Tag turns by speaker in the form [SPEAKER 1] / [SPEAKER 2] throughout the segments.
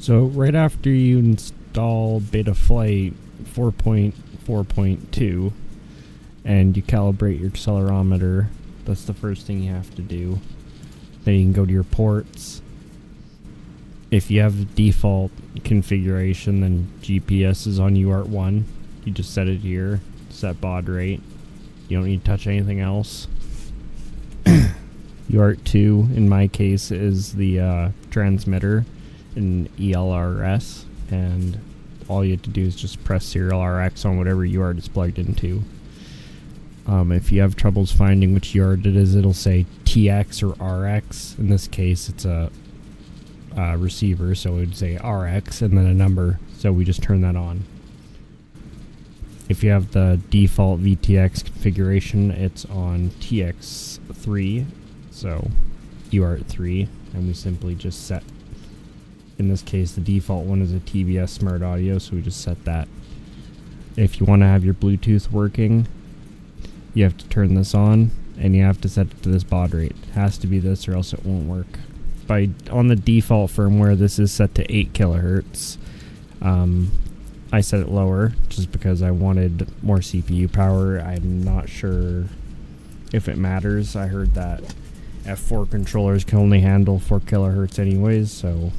[SPEAKER 1] So right after you install Betaflight 4.4.2 and you calibrate your accelerometer, that's the first thing you have to do. Then you can go to your ports. If you have default configuration, then GPS is on UART1. You just set it here, set baud rate. You don't need to touch anything else. UART2, in my case, is the uh, transmitter in ELRS, and all you have to do is just press serial RX on whatever UART is plugged into. Um, if you have troubles finding which UART it is, it'll say TX or RX. In this case, it's a uh, receiver, so it would say RX and then a number, so we just turn that on. If you have the default VTX configuration, it's on TX3, so UART 3, and we simply just set in this case, the default one is a TBS Smart Audio, so we just set that. If you want to have your Bluetooth working, you have to turn this on, and you have to set it to this baud rate. It has to be this, or else it won't work. By on the default firmware, this is set to 8 kilohertz. Um, I set it lower just because I wanted more CPU power. I'm not sure if it matters. I heard that F4 controllers can only handle 4 kilohertz anyways, so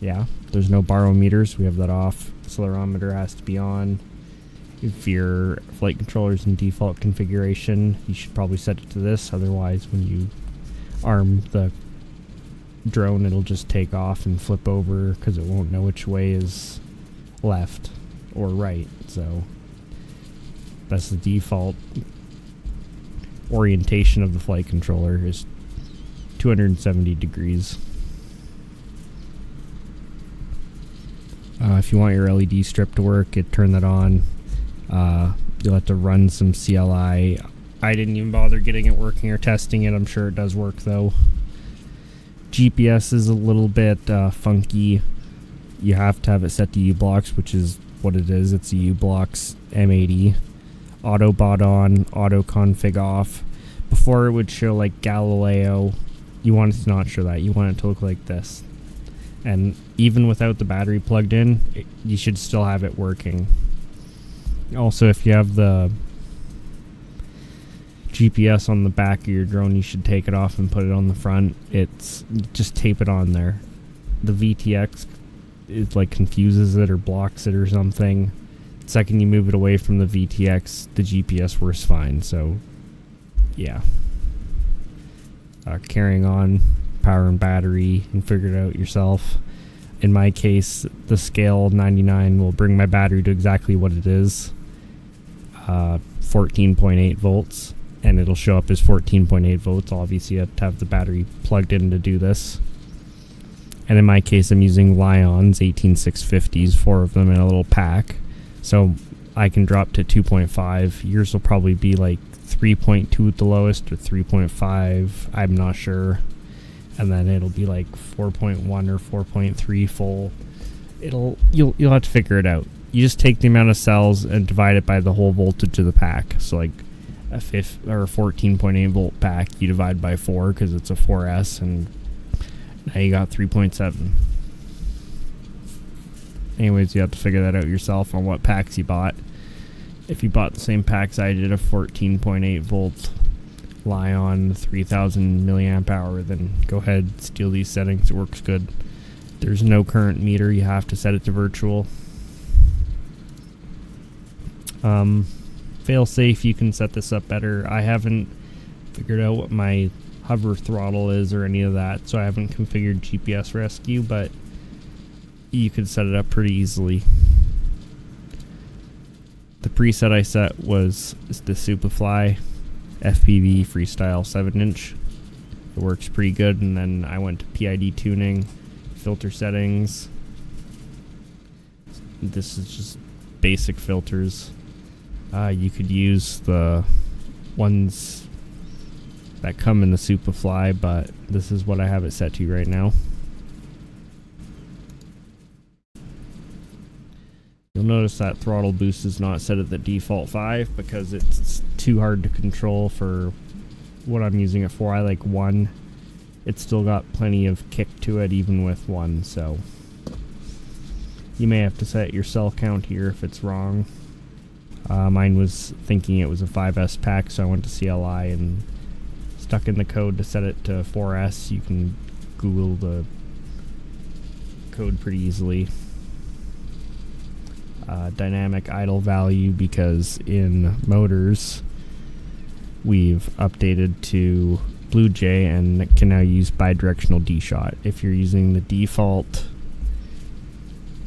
[SPEAKER 1] yeah, there's no barometers. We have that off. Accelerometer has to be on. If your flight controller's in default configuration, you should probably set it to this. Otherwise, when you arm the drone, it'll just take off and flip over because it won't know which way is left or right. So that's the default orientation of the flight controller is 270 degrees. Uh, if you want your LED strip to work, it turn that on. Uh, you'll have to run some CLI. I didn't even bother getting it working or testing it. I'm sure it does work though. GPS is a little bit uh, funky. You have to have it set to u-blox, which is what it is. It's a u-blox M80. Auto baud on, auto config off. Before it would show like Galileo, you want it to not show that. You want it to look like this and even without the battery plugged in it, you should still have it working. Also if you have the GPS on the back of your drone you should take it off and put it on the front. It's just tape it on there. The VTX it like confuses it or blocks it or something. The second you move it away from the VTX the GPS works fine so yeah. Uh, carrying on power and battery and figure it out yourself. In my case, the scale 99 will bring my battery to exactly what it is. Uh, 14.8 volts and it'll show up as 14.8 volts. Obviously, you have to have the battery plugged in to do this. And in my case, I'm using Li-ions 18650s, four of them in a little pack. So I can drop to 2.5. Yours will probably be like 3.2 at the lowest or 3.5. I'm not sure and then it'll be like 4.1 or 4.3 full. It'll you'll you'll have to figure it out. You just take the amount of cells and divide it by the whole voltage of the pack. So like a fifth or a 14.8 volt pack, you divide by four because it's a 4S, and now you got 3.7. Anyways, you have to figure that out yourself on what packs you bought. If you bought the same packs I did, a 14.8 volt Li-ion 3000 milliamp hour, then go ahead, steal these settings. It works good. There's no current meter. You have to set it to virtual. Um, fail safe, you can set this up better. I haven't figured out what my hover throttle is or any of that, so I haven't configured GPS rescue, but you could set it up pretty easily. The preset I set was the Supafly FPV Freestyle 7 inch. It works pretty good. And then I went to PID tuning, filter settings. This is just basic filters. Uh, you could use the ones that come in the Supafly, but this is what I have it set to right now. Notice that throttle boost is not set at the default 5 because it's too hard to control for what I'm using it for. I like 1 it's still got plenty of kick to it even with one, so you may have to set your cell count here if it's wrong. Uh, mine was thinking it was a 5S pack, so I went to CLI and stuck in the code to set it to 4S. You can Google the code pretty easily. Uh, dynamic idle value because in motors we've updated to BlueJay and can now use bidirectional D-Shot. If you're using the default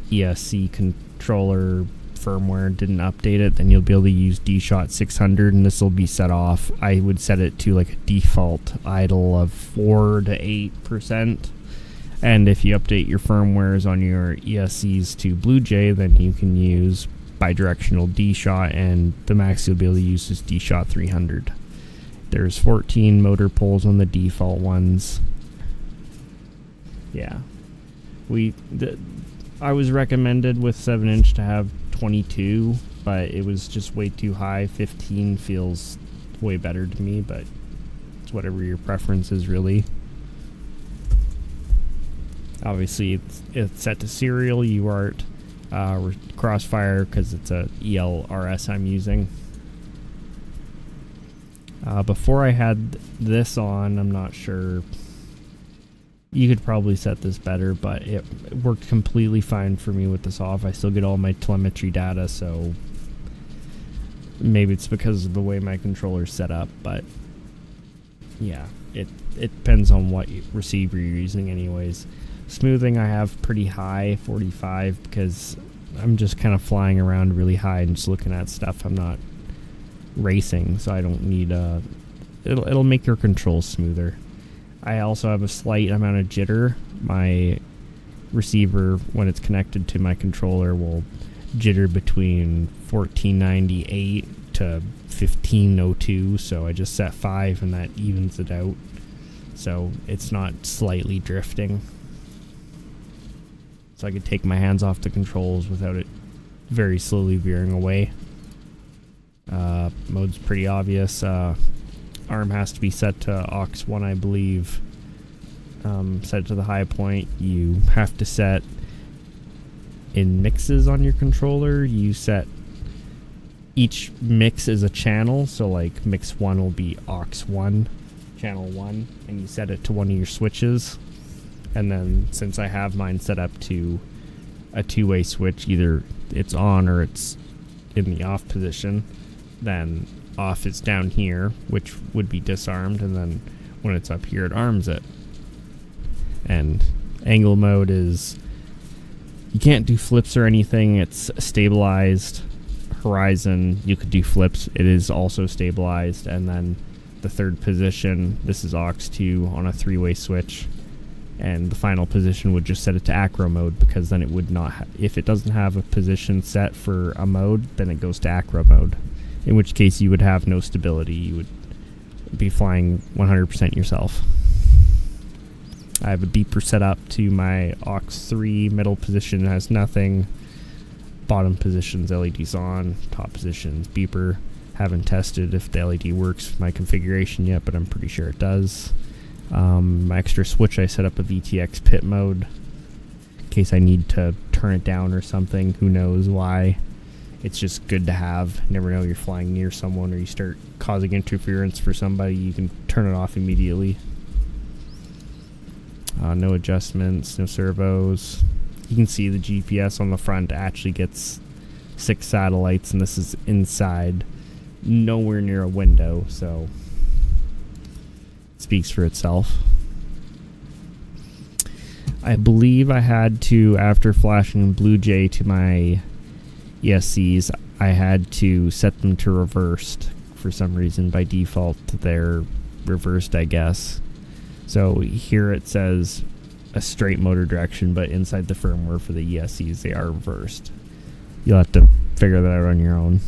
[SPEAKER 1] ESC controller firmware didn't update it, then you'll be able to use D-Shot 600 and this will be set off. I would set it to like a default idle of 4 to 8%. And if you update your firmwares on your ESCs to BlueJay, then you can use bidirectional D-Shot and the max you'll be able to use is D-Shot 300. There's 14 motor poles on the default ones. Yeah. We I was recommended with 7 inch to have 22, but it was just way too high. 15 feels way better to me, but it's whatever your preference is really. Obviously, it's, it's set to serial UART uh, crossfire because it's a ELRS I'm using. Uh, before I had this on, I'm not sure. You could probably set this better, but it, it worked completely fine for me with this off. I still get all my telemetry data, so maybe it's because of the way my controller's set up, but yeah, it it depends on what receiver you're using anyways. Smoothing I have pretty high, 45, because I'm just kind of flying around really high and just looking at stuff. I'm not racing, so I don't need a. Uh, it'll it'll make your controls smoother. I also have a slight amount of jitter. My receiver, when it's connected to my controller, will jitter between 1498 to 1502. So I just set five, and that evens it out. So it's not slightly drifting. So I could take my hands off the controls without it very slowly veering away. Uh, mode's pretty obvious. Uh, arm has to be set to aux 1, I believe. Um, set to the high point. You have to set in mixes on your controller. You set each mix is a channel, so like mix 1 will be aux 1, channel 1, and you set it to one of your switches. And then since I have mine set up to a two-way switch, either it's on or it's in the off position, then off is down here, which would be disarmed, and then when it's up here, it arms it. And angle mode is you can't do flips or anything. It's stabilized. Horizon, you could do flips. It is also stabilized, and then the third position. This is aux 2 on a three-way switch, and the final position would just set it to acro mode because then it would not. if it doesn't have a position set for a mode, then it goes to acro mode in which case you would have no stability. You would be flying 100% yourself. I have a beeper set up to my aux 3 middle position has nothing. Bottom positions LEDs on, top positions beeper. Haven't tested if the LED works my configuration yet, but I'm pretty sure it does. Um, my extra switch I set up a VTX pit mode in case I need to turn it down or something. Who knows why it's just good to have. Never know you're flying near someone or you start causing interference for somebody, you can turn it off immediately. Uh, no adjustments, no servos. You can see the GPS on the front actually gets six satellites, and this is inside, nowhere near a window, so speaks for itself. I believe I had to, after flashing BlueJay to my ESCs, I had to set them to reversed for some reason. By default, they're reversed, I guess. So here it says a straight motor direction, but inside the firmware for the ESCs, they are reversed. You'll have to figure that out on your own.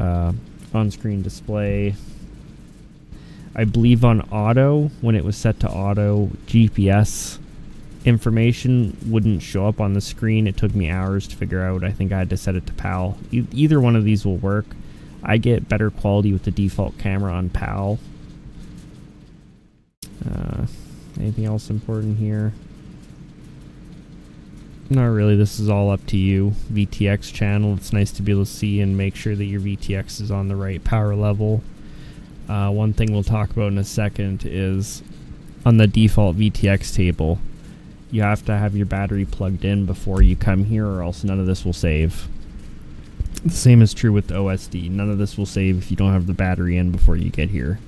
[SPEAKER 1] Uh, on-screen display. I believe on auto, when it was set to auto, GPS information wouldn't show up on the screen. It took me hours to figure out. I think I had to set it to PAL. E either one of these will work. I get better quality with the default camera on PAL. Uh, anything else important here? Not really. This is all up to you. VTX channel. It's nice to be able to see and make sure that your VTX is on the right power level. Uh, one thing we'll talk about in a second is on the default VTX table, you have to have your battery plugged in before you come here, or else none of this will save. The same is true with the OSD. None of this will save if you don't have the battery in before you get here.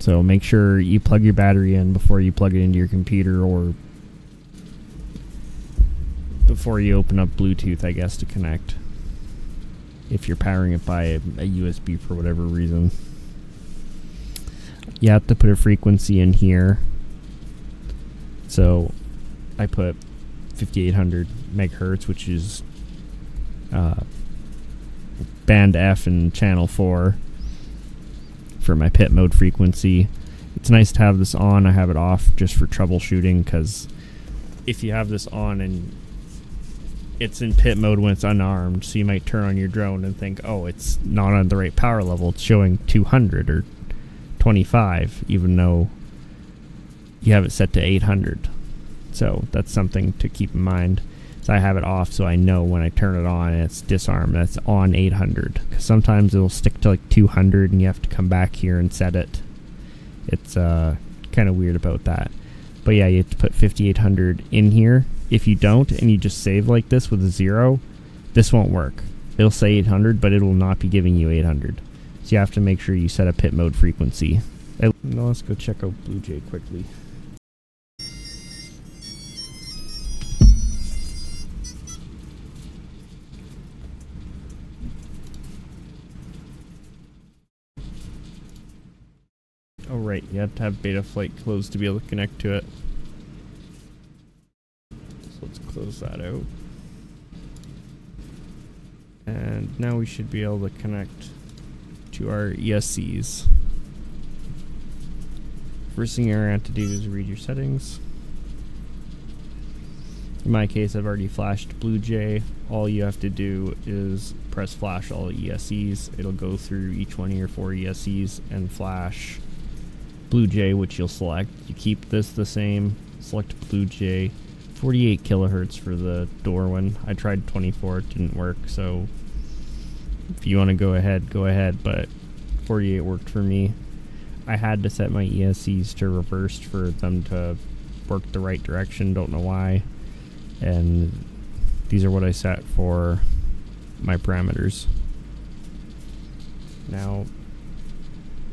[SPEAKER 1] So make sure you plug your battery in before you plug it into your computer or before you open up Bluetooth, I guess, to connect. If you're powering it by a, a USB for whatever reason. You have to put a frequency in here. So I put 5800 megahertz, which is uh, band F and channel 4 for my pit mode frequency. It's nice to have this on. I have it off just for troubleshooting because if you have this on and it's in pit mode when it's unarmed, so you might turn on your drone and think, oh, it's not on the right power level. It's showing 200 or 25, even though you have it set to 800. So that's something to keep in mind. So I have it off so I know when I turn it on and it's disarmed, that's on 800. Because sometimes it'll stick to like 200 and you have to come back here and set it. It's uh, kind of weird about that. But yeah, you have to put 5800 in here if you don't and you just save like this with a zero, this won't work. It'll say 800, but it will not be giving you 800. So you have to make sure you set a pit mode frequency. Now let's go check out BlueJay quickly. Oh right, you have to have Betaflight closed to be able to connect to it So let's close that out. And now we should be able to connect to our ESCs. First thing you're going to have to do is read your settings. In my case, I've already flashed BlueJay. All you have to do is press flash all ESCs. It'll go through each one of your four ESCs and flash BlueJay, which you'll select. You keep this the same, select Blue BlueJay, 48 kilohertz for the door Darwin. I tried 24, it didn't work, so if you want to go ahead, go ahead, but 48 worked for me. I had to set my ESCs to reversed for them to work the right direction, don't know why. And these are what I set for my parameters. Now,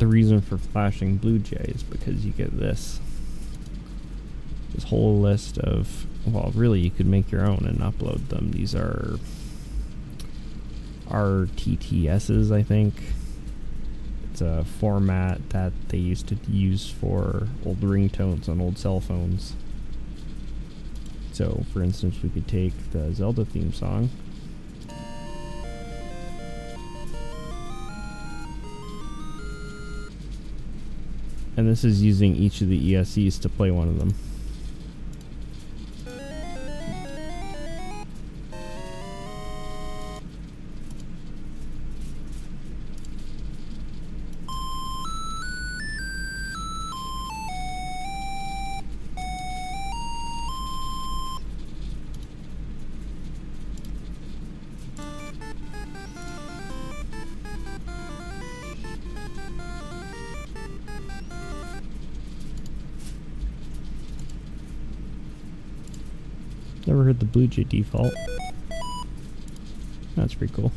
[SPEAKER 1] the reason for flashing blue jays because you get this. This whole list of well, really, you could make your own and upload them. These are RTTSs, I think. It's a format that they used to use for old ringtones on old cell phones. So, for instance, we could take the Zelda theme song. And this is using each of the ESCs to play one of them. Never heard the Blue Jay default. That's pretty cool.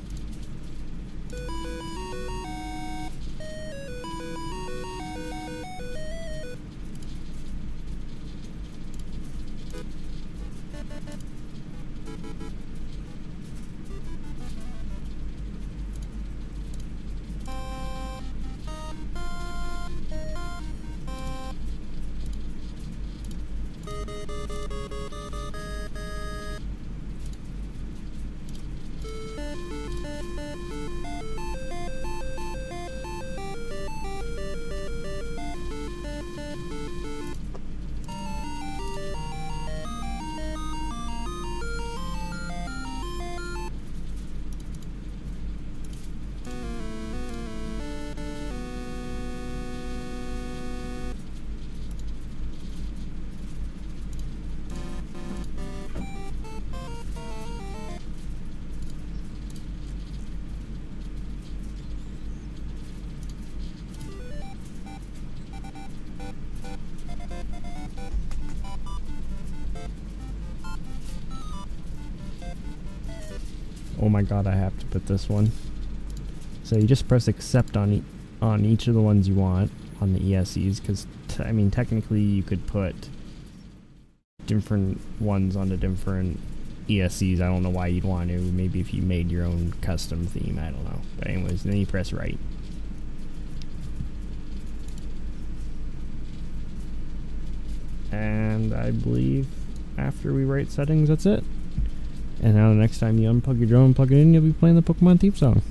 [SPEAKER 1] Oh my god, I have to put this one. So you just press accept on, e on each of the ones you want on the ESCs, because, I mean, technically you could put different ones onto different ESCs. I don't know why you'd want to. Maybe if you made your own custom theme, I don't know. But anyways, then you press right. And I believe after we write settings, that's it. And now the next time you unplug your drone and plug it in, you'll be playing the Pokemon theme song.